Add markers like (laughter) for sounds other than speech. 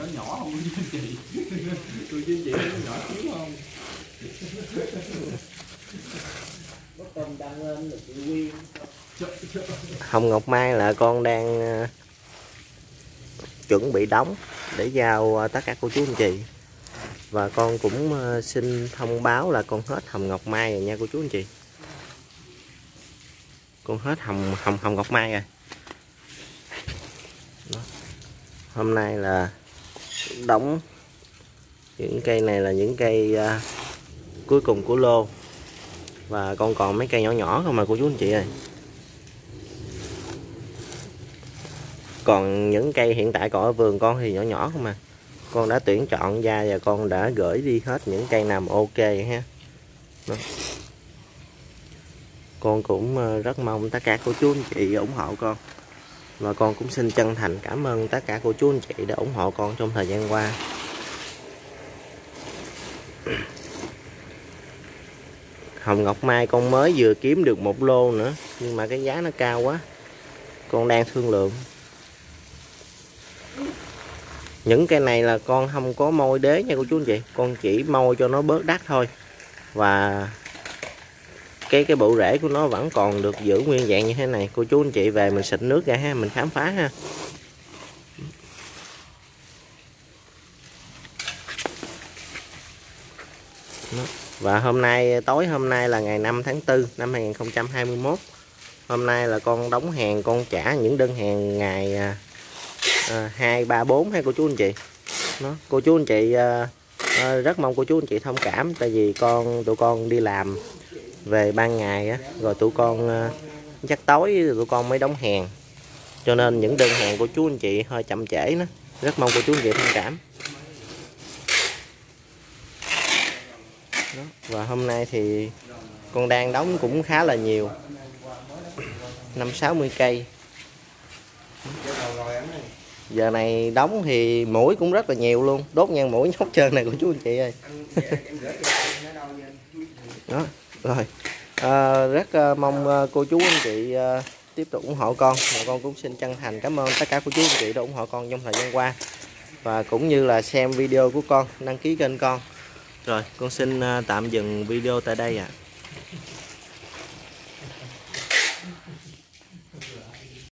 nó nhỏ không? Chú (laughs) anh chị. Chú anh chị nó nhỏ xíu không? Hồng Ngọc Mai là con đang ờ, chuẩn bị đóng để giao ờ, tất cả cô chú anh chị. Và con cũng ờ, xin thông báo là con hết Hồng Ngọc Mai rồi nha cô chú anh chị. Con hết Hồng Hồng Hồng Ngọc Mai rồi. Đó. hôm nay là đóng. Những cây này là những cây uh, cuối cùng của lô. Và con còn mấy cây nhỏ nhỏ không mà cô chú anh chị ơi. Còn những cây hiện tại còn ở vườn con thì nhỏ nhỏ không mà. Con đã tuyển chọn ra và con đã gửi đi hết những cây nằm ok ha. Đó. con cũng à, rất mong tất cả cô chú anh chị ủng hộ con và con cũng xin chân thành cảm ơn tất cả cô chú anh chị đã ủng hộ con trong thời gian qua. (clears throat) Hồng Ngọc Mai, con mới vừa kiếm được một lô nữa, nhưng mà cái giá nó cao quá. Con đang thương lượng. Những cây này là con không có môi đế nha cô chú anh chị. Con chỉ môi cho nó bớt đắt thôi. Và cái cái bộ rễ của nó vẫn còn được giữ nguyên dạng như thế này. Cô chú anh chị về mình xịt nước ra ha mình khám phá ha. Đó. và hôm nay tối hôm nay là ngày 5 tháng 4 năm 2021 hôm nay là con đóng hàng con trả những đơn hàng ngày à, à, hai ba bốn hay cô chú anh chị. Nó cô chú anh chị à, à, rất mong cô chú anh chị thông cảm tại vì con tụi con đi làm về ban ngày á, rồi tụi con ờ, chắc tối tụi con mới đóng hàng. Cho nên những đơn hàng của chú anh chị hơi chậm trễ nữa rất mong cô chú anh chị thông cảm. Đó. và hôm nay thì con đang đóng cũng khá là nhiều. Năm sáu mươi cây. Giờ này đóng thì mũi cũng rất là nhiều luôn. Đốt nhang mũi nhóc trơn này của chú anh chị ơi. (laughs) Đó rồi. À, rất à, mong à, cô chú anh chị à, tiếp tục ủng hộ con. Và con cũng xin chân thành cảm ơn tất cả cô chú anh chị đã ủng hộ con trong thời gian qua. Và cũng như là xem video của con đăng ký kênh con. Rồi con xin à, tạm dừng video tại đây ạ. à.